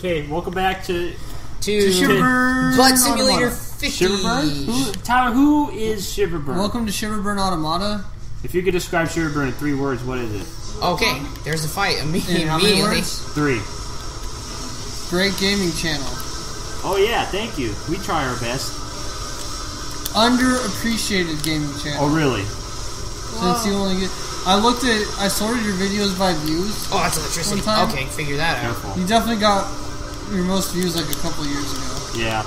Okay, welcome back to To, Shiverburn Blood Simulator Automata. 50. Shiverburn. Who, Tyler, who is Shiverburn? Welcome to Shiverburn Automata. If you could describe Shiverburn in three words, what is it? Okay, there's a fight imme- In how many immediately. words? Three. Great gaming channel. Oh yeah, thank you. We try our best. Underappreciated gaming channel. Oh really? Since you only get, I looked at, I sorted your videos by views. Oh, that's electricity. One time. Okay, figure that out. Careful. You definitely got your most views like a couple years ago. Yeah.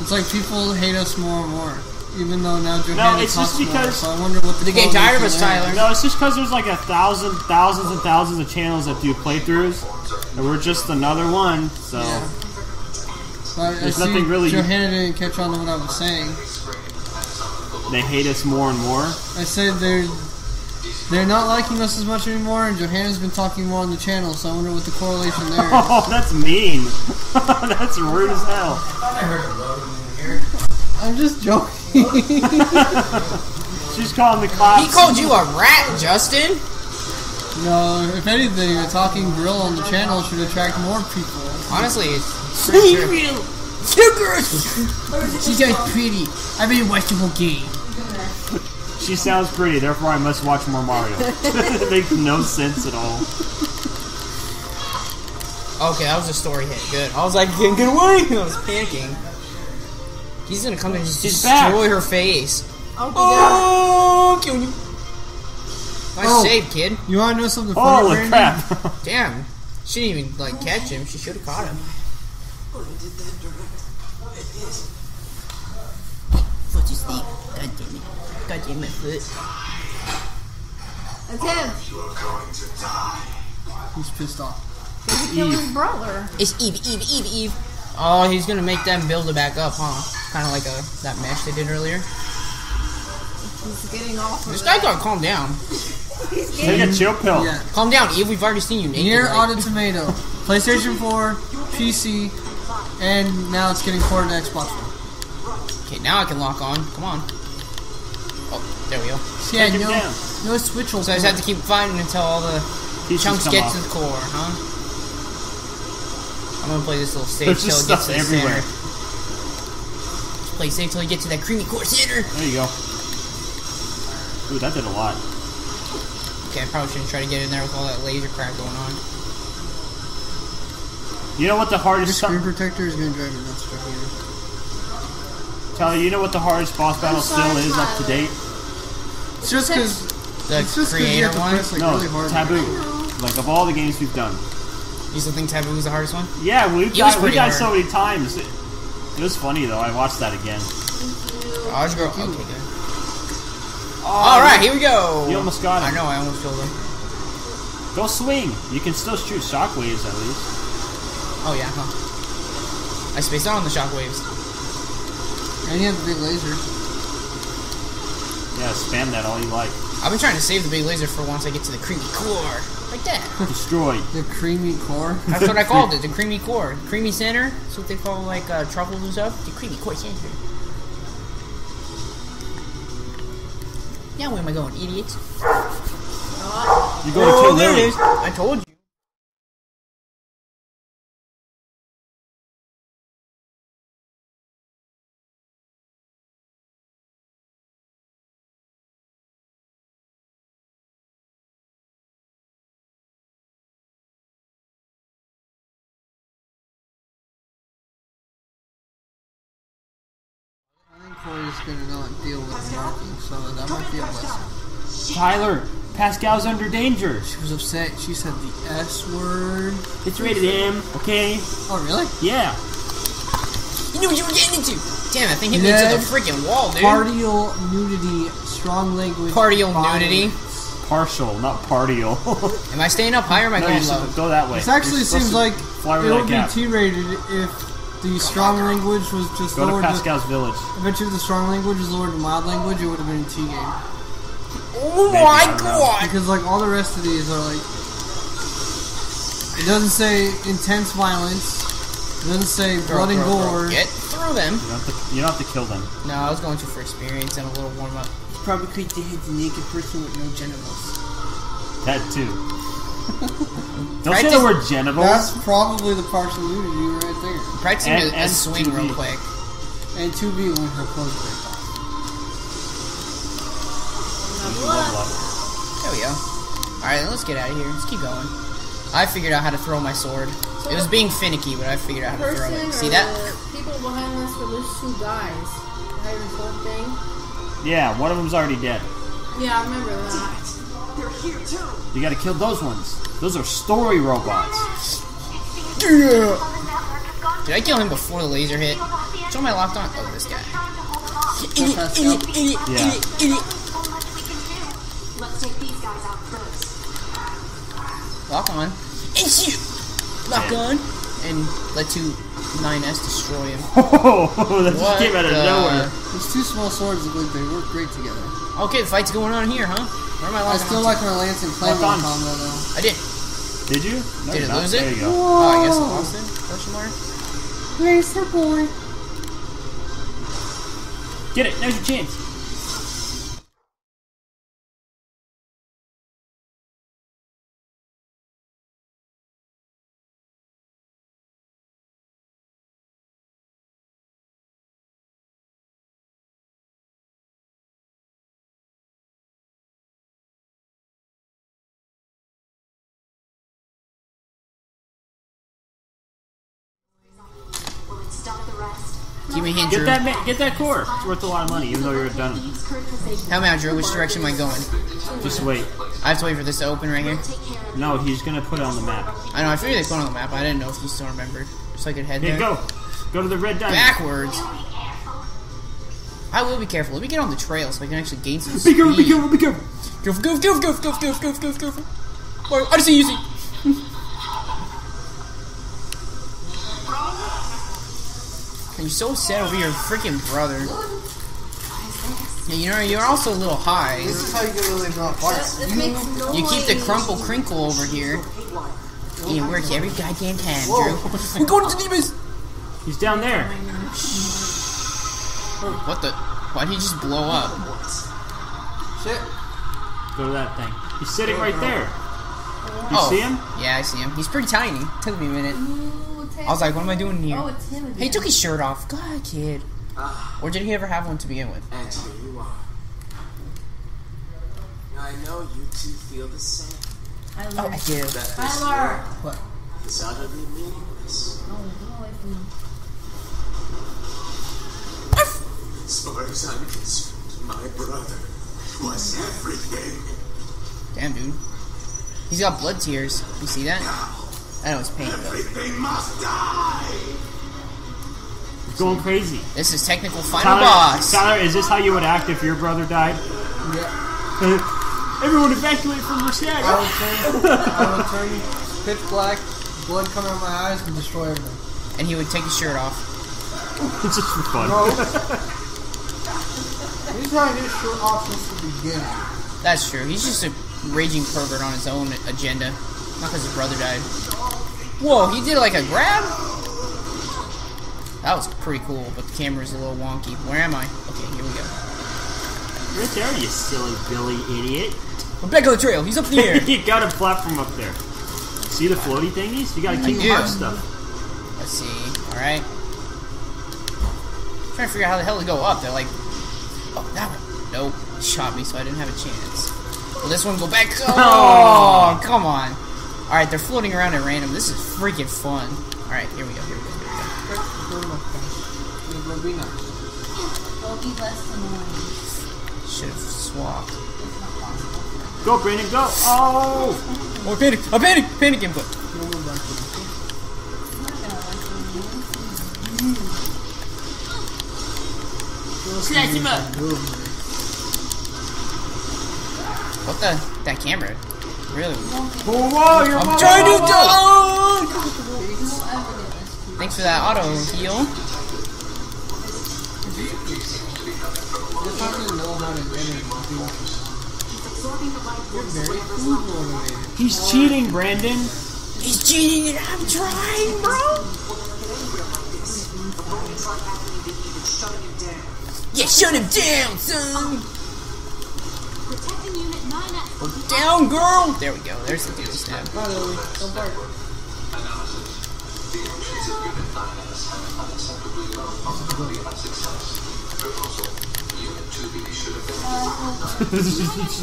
It's like people hate us more and more, even though now Johanna No, it's just talks more. because- So I wonder what the They're getting tired of us, Tyler. No, it's just because there's like a thousand, thousands and thousands of channels that do playthroughs, and we're just another one. So Yeah. But I There's see nothing really- Johanna didn't catch on to what I was saying. they hate us more and more. I said they're they're not liking us as much anymore, and Johanna's been talking more on the channel. So I wonder what the correlation there is. Oh, that's mean. that's rude as hell. I'm just joking. She's calling the cops. He called you a rat, Justin. no, if anything, a talking grill on the channel should attract more people. Honestly, it's pretty true. She's just pretty. I've been watching the whole game. She sounds pretty, therefore I must watch more Mario. it makes no sense at all. Okay, that was a story hit. Good. I was like, get, get away! I was panicking. He's gonna come and just She's destroy back. her face. Oh, Oh, kill you. Nice Oh. save, kid. You want to know something funny, Holy crap. Damn. She didn't even like catch him. She should have caught him. Foot is deep. God damn it. God damn my foot. That's him. He's pissed off. He killed his brother. It's Eve, Eve, Eve, Eve. Oh, he's gonna make them build it back up, huh? Kind of like a that mesh they did earlier. He's getting off of This it. guy gotta calm down. He's Take a chill pill. Yeah. Calm down, Eve. We've already seen you naked. NieR like- Auto Tomato, PlayStation 4, PC, and now it's getting ported to Xbox One. Okay, now I can lock on. Come on. There we go. Yeah, Take no, no switch will So I just have to keep fighting until all the Pieces chunks get off. to the core, huh? I'm gonna play this little stage There's till just it gets to the everywhere. center. Just play safe till you get to that creamy core center. There you go. Ooh, that did a lot. Okay, I probably shouldn't try to get in there with all that laser crap going on. You know what the Your hardest screen protector is going to drive you nuts for here. Tyler, you know what the hardest boss battle sorry, still is up to date? It's just because The it's just 'cause you creator have to one. press like no, really hard. taboo. Like of all the games we've done. You still think Taboo was the hardest one? Yeah, we've It was we pretty died hard. so many times. It, it was funny though. I watched that again. Oh, I was girl. Okay, good. Oh, All right, here we go. You almost got him. I know. I almost killed him. Go swing. You can still shoot shockwaves at least. Oh yeah, huh? I spaced out on the shockwaves. And you have the big laser. Yeah, spam that all you like. I've been trying to save the big laser for once I get to the creamy core, like that. Destroy. The creamy core. That's what I called it, the creamy core. Creamy center. That's what they call like uh, truffles and stuff. The creamy core center. Now where am I going, idiot? You're going too there it late. I told you. Think Corey's going to not deal with the marking, so that might be a blessing. Tyler, Pascal's under danger. She was upset. She said the S word. It's rated M. Okay. Oh, really? Yeah. You knew what you were getting into. Damn, that thing hit Yeah. me into the freaking wall, dude. Partial nudity, strong language. Partial violence. nudity. Partial, not partial. Am I staying up high or am I no, going you low? go that way. This actually seems like it over would be. T-rated if the strong language was just Go to lowered. To, Pascal's village. eventually, the strong language was lowered to mild language. It would have been a T game Oh Maybe, my I know. god! because like all the rest of these are like. It doesn't say intense violence. It doesn't say Girl, blood and girl, girl. gore. Get through them. You don't, have to, you don't have to kill them. No, I was going to for experience and a little warm up. You Probably create the hit the naked person with no genitals. That too. Don't say Practice- the word genitals. That's probably the partial nudity right there. Practicing And- a, a swing 2B. real quick. And 2B when her clothes break off. There we go. Alright, let's get out of here. Let's keep going. I figured out how to throw my sword. It was being finicky, but I figured out how to throw it. See that? the people behind us were those two guys. Behind this whole thing. Yeah, one of them's already dead. Yeah, I remember that. You gotta kill those ones. Those are story robots. Yeah. Did I kill him before the laser hit? Which one am I locked on? Oh, this guy. Yeah. idiot, idiot. Let's take these guys out first. Lock on. And shoot! Lock on. And let two 9S destroy him. Oh, that just What came out of the- nowhere. These two small swords look like they work great together. Okay, the fight's going on here, huh? Where am I I locking still on like my lance and claymore combo though. I did. Did you? No, Did you're it not. lose There it? you go. Oh, I guess I lost it. Question mark? Where's the boy? Get it. Now's your chance. Give me a hint, Get that. Ma- get that core. It's worth a lot of money, even though you're done. Use current position. Help me out, Drew. Which direction am I going? Just wait. I have to wait for this to open right here. Take care of No, he's gonna put it on the map. I know, I figured they put it on the map. I didn't know if you still remembered. So I could head Here, there. go. Go to the red diamond. Backwards. I will be careful. Let me get on the trail so I can actually gain some Be speed. careful. Be careful. Be careful. Careful, careful, careful, careful, careful, careful, careful, careful. Oh, I just see you, see. You're so sad over your freaking brother. Yeah, you know, you're also a little high. This is how you get really drunk parts. This makes noise. You keep the crumple crinkle over here. You work every goddamn time, Drew. I'm going to Nemus! He's down there. Oh, what the? Why'd he just blow up? Shit. Go to that thing. He's sitting right there. You oh, see him? Yeah, I see him. He's pretty tiny. Took me a minute. Ooh, I was like, what am I doing here? Oh, it's him again. He took his shirt off. God, kid. Ah. Or did he ever have one to begin with? And here you are. I know you two feel the same. I Oh, I learned. do. That this Tyler! world is utterly meaningless. Oh, get away from me. As far as I'm concerned, my brother was everything. Damn, dude. He's got blood tears. You see that? I know it's pain. Everything must die. He's going crazy. This is technical final Tyler, boss. Tyler, is this how you would act if your brother died? Yeah. Everyone evacuate from I Mercier. would turn, I would turn pitch black, blood coming out of my eyes, and destroy everything. And he would take his shirt off. it's just for fun. Bro. He's had his shirt off since the beginning. That's true. He's just a raging pervert on his own agenda. Not because his brother died. Whoa, he did like a grab? That was pretty cool, but the camera's a little wonky. Where am I? Okay, here we go. Right there, you silly Billy idiot. I'm back on the trail. He's up in the air. you got a platform up there. See the floaty thingies? You got Kingdom do. Hearts stuff. Let's see. Alright. Trying to figure out how the hell to go up. They're like. Oh, that one. Nope. Shot me, so I didn't have a chance. Will this one go back? Oh, come on. Alright, they're floating around at random. This is freaking fun. Alright, here we go. Here we go. Here we go. Very much, guys. It would be nice. It'll be less annoying. Should have swapped. It's not possible. Go, Brandon, go. Oh! Oh, panic! A panic! Panic input. We'll move back to this. I'm not gonna listen to you. Smash him up. What the? That camera. Really? Whoa, whoa, you're I'm trying to dodge! You won't ever get this. Thanks for that auto heal. Just have to know how to get it. You're very food motivated. He's cheating, Brandon. He's cheating and I'm trying, bro! Yeah, shut him down, son! Protecting Unit 9F. Go down, girl! There we go. There's the dude stab. Bye, Lily. Don't bark.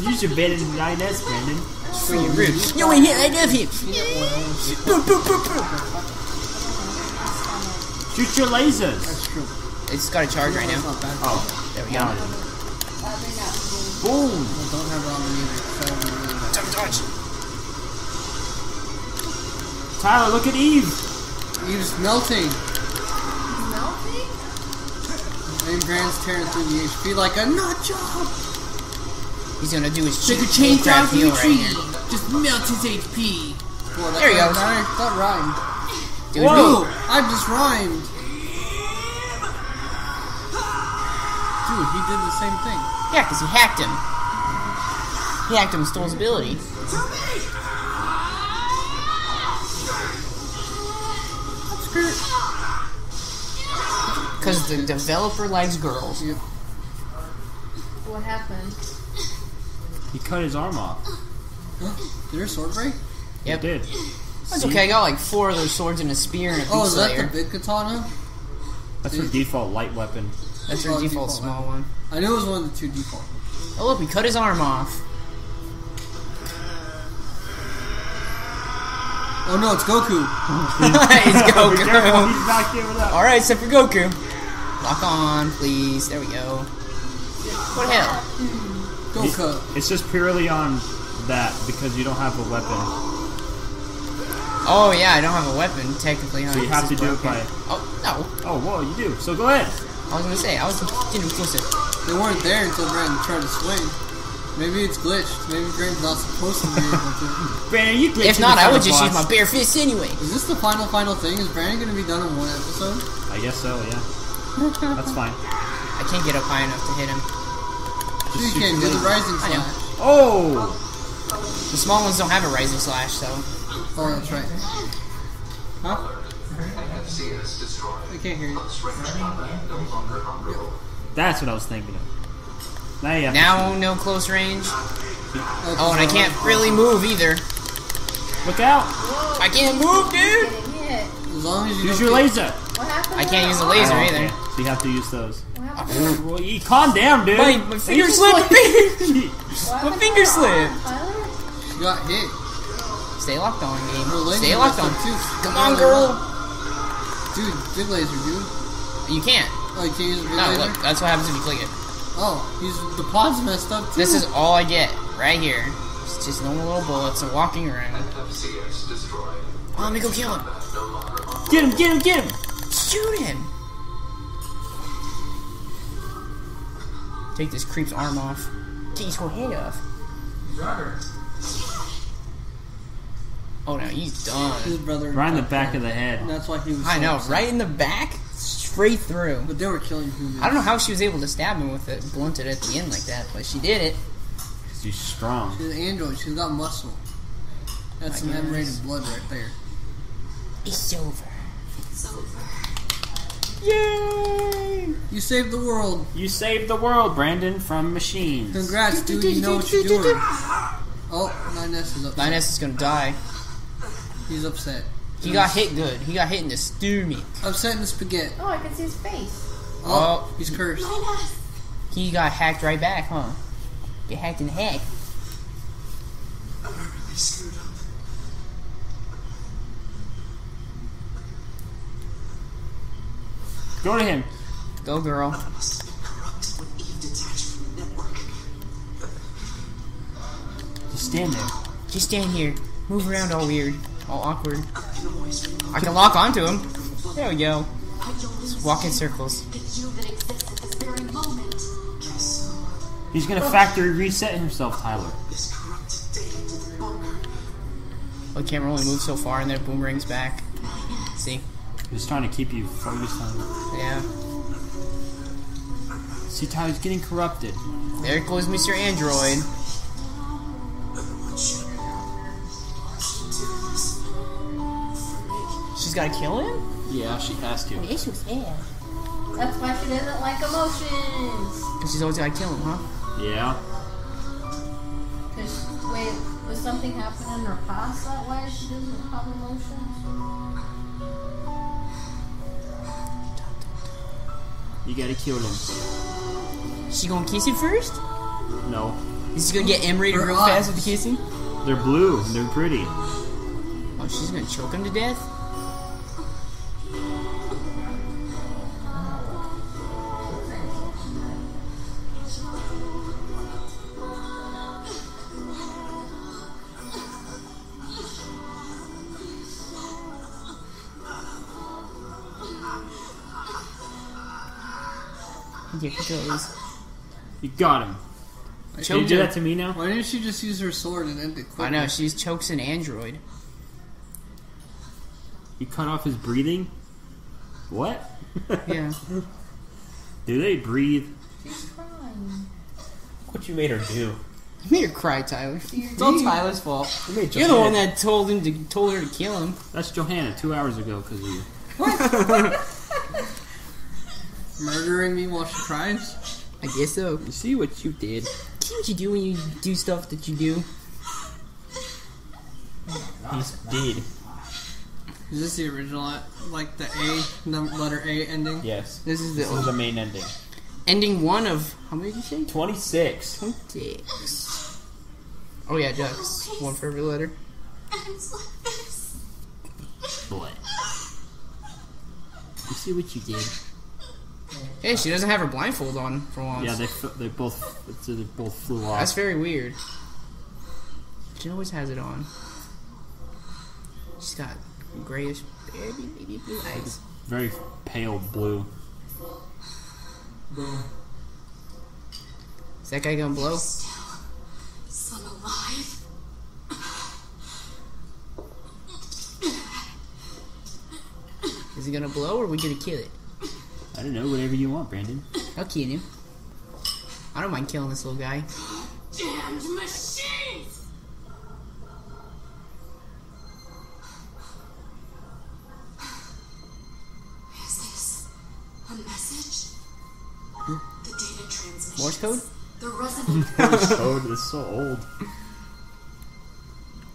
you should bet in 9S, Brandon. Freaking rude. You ain't hit. I love him. Boop, boop, boop, boop. Shoot your lasers. That's true. It's got a charge right now. Oh, There we go. it. Boom. I don't have ramen either. So that would be really bad. Tyler, look at Eve. Eve's melting. Melting? And Grant's tearing through the HP like a nut job. He's gonna do his Take a cheap chainsaw handcraft the right tree. here. Just melt his HP. Well, There he rhymed. goes. That, that rhymed. Do his Whoa! move. I just rhymed. Dude, he did the same thing. Yeah, because he hacked him. He hacked him and stole his ability. Because the developer likes girls. Yep. What happened? He cut his arm off. Did your sword break? He Yep. did. That's okay, I got like four of those swords and a spear and a Oh, is that slayer. the big katana? That's her default light weapon. That's your Oh, default default small weapon. one. I knew it was one of the two default. Oh look, he cut his arm off. Oh no, it's Goku. He's Be careful, Goku. he's not giving up. Alright, except for Goku. Lock on, please. There we go. What the hell? Goku. It's just purely on that because you don't have a weapon. Oh yeah, I don't have a weapon technically. Huh? So you have to do it by. Oh no, Oh, whoa, you do. So go ahead. I was gonna say I was getting closer. They weren't there until Brandon tried to swing. Maybe it's glitched. Maybe Graham's not supposed to be able to. Brandon, you glitched If not, the I would just of use my bare fists anyway. Is this the final, final thing? Is Brandon gonna be done in one episode? I guess so, yeah. That's fine. I can't get up high enough to hit him. Sure you can. the Do the laser. rising I know. slash. Oh! The small ones don't have a rising slash, so Oh, that's right. Huh? I can't hear you. That's what I was thinking of. Now you have now no close range. Oh, Oh, and I can't really move either. look out. I can't move, dude. As long as you Use your laser. What happened? I can't use the laser Oh, either. okay. So you have to use those. What? Well, you calm down, dude. My, my finger slipped. My finger to the arm, slipped. You got hit. Stay locked on, Her game. Stay locked on. too. Come on, girl. Dude, big laser, dude. You can't. Oh, you can't use the big No, laser? look. That's what happens if you click it. Oh, he's, the pod's messed up, too. This is all I get right here. It's just normal little bullets and walking around. Oh, let me go kill him. Get him, get him, get him. Shoot him. Take this creep's arm off. Get his whole head off. Oh no, he's done. His brother. Right in the back of the head. That's why he was. I so know, upset. right in the back, straight through. But they were killing humans. I don't know how she was able to stab him with it blunted at the end like that, but she did it. She's strong. She's an android. She's got muscle. That's some My goodness. M-rated blood right there. It's over. It's over. Yay! You saved the world. You saved the world, Brandon, from machines. Congrats, dude. You know what you're doing. Oh, 9S is upset. 9S is gonna die. He's upset. He got hit good. He got hit in the stomach. Upset in the spaghetti. Oh, I can see his face. Oh, Oh. he's cursed. He got hacked right back, huh? Get hacked in the head. I'm really screwed up. Go to him. Go, girl. I must have been corrupted when Eve detached from the network. Just stand there. Just stand here. Move around all weird. All awkward. I can always remember. I lock onto him. There we go. Don't Walk in circles. the you that exists at this very moment. Guess He's gonna factory reset himself, Tyler. this corrupted data to the camera only moves so far and then it boomerangs back. See? He's trying to keep you focused on. Yeah. See, Tyler's getting corrupted. There goes Mr. Android. She's gotta kill him? Yeah, she has to. Yes, she was sad. That's why she doesn't like emotions. Because she's always gotta kill him, huh? Yeah. Because, Wait, was something happening in her past that way she doesn't have emotions? You gotta kill him. She gonna kiss him first? No. Is she gonna get Emery to Her real fast with the kissing? They're blue. They're pretty. Oh, she's gonna choke him to death? Here he goes. You got him. Can you do that to me now? Why didn't she just use her sword and end it quickly? I know, she's chokes an android. You cut off his breathing? What? Yeah. Do they breathe? She's crying. What you made her do? You made her cry, Tyler. It's all Tyler's fault. You made You're the one that told him to told her to kill him. That's Johanna two hours ago because of you. Murdering me while she cries? I guess so. You see what you did? See what you do when you do stuff that you do. He's dead. Is this the original, like the A, num- letter A ending? Yes. This is This is the the main ending. ending one of how many did you say? 26. Six. Oh yeah, ducks. One for every letter. Ends. Boy. You see what you did? Hey, she doesn't have her blindfold on for once. Yeah, they f- they both it's- they both flew off. That's very weird. She always has it on. She's got grayish, baby, baby blue eyes. Very pale blue. Is that guy gonna blow? Son alive. Is he gonna blow or are we gonna kill it? I don't know. Whatever you want, Brandon. I'll kill him. I don't mind killing this little guy. Damned machines. Is this a message? The data transmission. Morse code? The resonant Morse Code is so old.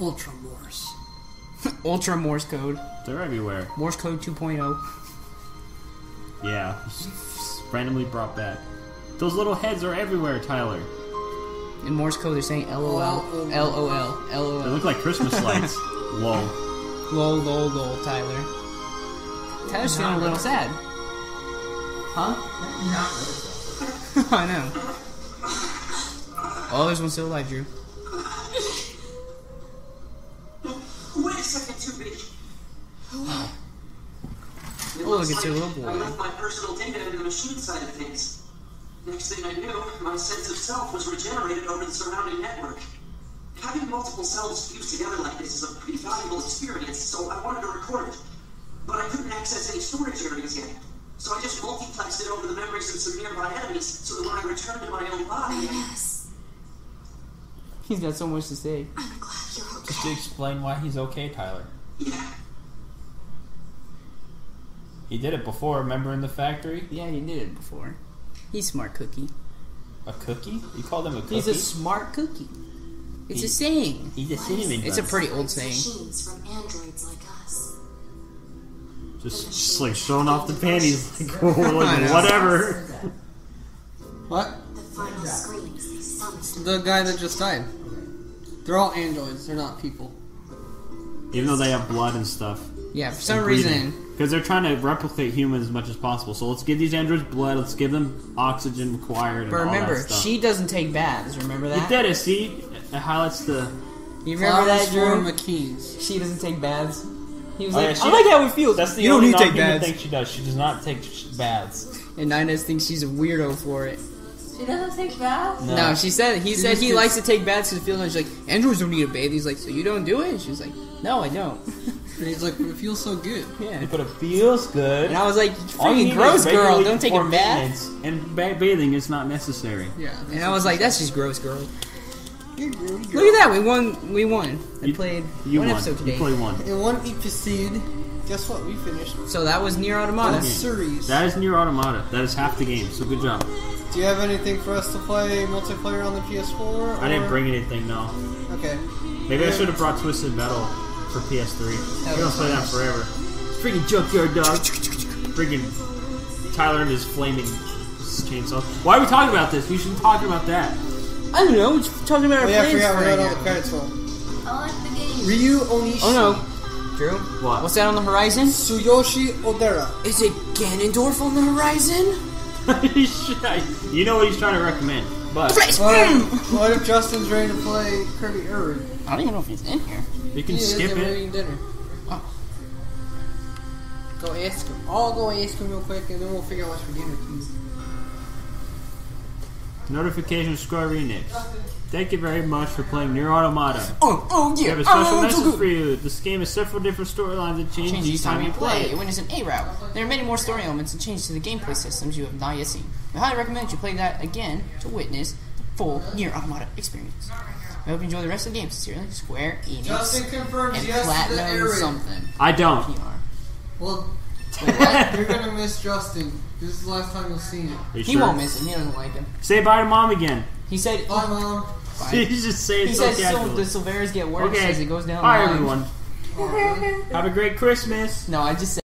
Ultra Morse. Ultra Morse code. They're everywhere. Morse code oh. 2.0. Yeah, randomly brought back. Those little heads are everywhere, Tyler. In Morse code, they're saying LOL, LOL. LOL, They look like Christmas lights. Lol. Lol, lol, lol, Tyler. Tyler's feeling a little sad. Huh? Not really. I know. Oh, there's one still alive, Drew. Wait a second, too big. Oh, look, it's a little I left my personal data in the machine side of things. Next thing I knew, my sense of self was regenerated over the surrounding network. Having multiple selves fused together like this is a pretty valuable experience, so I wanted to record it. But I couldn't access any storage areas yet. So I just multiplexed it over the memories of some nearby enemies, so that when I returned to my own body, I... Yes. He's got so much to say. I'm glad you're Just to explain why he's okay, Tyler. Yeah. He did it before, remember in the factory? Yeah, he did it before. He's smart cookie. A cookie? You called him a cookie? He's a smart cookie. It's a He- saying. He's a cinnamon It's a pretty old saying. From androids like us. Just, just like showing off the panties. Like, like, whatever. What? The final screams they summoned. The guy that just died. They're all androids, they're not people. Even though they have blood and stuff. Yeah, for some reason. Because they're trying to replicate humans as much as possible. So let's give these androids blood. Let's give them oxygen required. And But all remember, that stuff. she doesn't take baths. Remember You that? did it. See, it highlights the. You remember that, Drew? for McKean's. She doesn't take baths. He was Oh, like, yeah, she- I like how it feels. That's the you don't need to take baths. thing she does. She does not take baths. And Nines thinks she's a weirdo for it. She doesn't take baths? No. No, she said he said he gets- likes to take baths because it feels like she's like androids don't need a bathe. He's like, so you don't do it? She's like, no, I don't. And he's like, but it feels so good. yeah. But it feels good. And I was like, All you freaking gross, girl. regularly Don't take a perform bath. And ba- bathing is not necessary. Yeah. And I was like, that's just gross, girl. Look at that, we won. We won. I You- played You one won. episode You today. play one. In one episode, guess what? We finished So that was NieR the Automata. series. That is NieR Automata. That is half the game. So good job. Do you have anything for us to play multiplayer on the PS4? I didn't bring anything. No. Okay. Maybe I should have brought Twisted Metal for PS3. That We're gonna was play that nice. forever. Freaking junkyard dog. Freaking Tyler and his flaming chainsaw. Why are we talking about this? We should be talking about that. I don't know. We're just talking about our Oh yeah, I plans forgot for we right got all now. the credits roll. I like the game. Ryu Onishi. Oh no, Drew. What? What's that on the horizon? Tsuyoshi Odera. Is it Ganondorf on the horizon? you know what he's trying to recommend. But What if, hmm. what if Justin's ready to play Kirby Urban? I don't even know if he's in here. You can is, skip it. dinner. Oh. Go ask him. I'll go ask him real quick, and then we'll figure out what's for dinner. Please. Notification Square Enix. Thank you very much for playing NieR Automata. Oh, oh We yeah. have a special oh, message so for you. This game has several different storylines that change, Change each time you play It it. went as an A route. There are many more story elements and changes to the gameplay systems you have not yet seen. We highly recommend you play that again to witness the full NieR Automata experience. I hope you enjoy the rest of the game. Sincerely, Square Enix Justin confirms and yes to the Platinum area. something. I don't. PR. Well, what? you're gonna miss Justin. This is the last time you'll see him. Are you he sure? won't miss him. He doesn't like him. Say bye to mom again. He said. Bye, mom. You just say He so says so casually. the Silveras get worse Okay. as it goes down. Bye, the line. everyone. Have a great Christmas. No, I just said.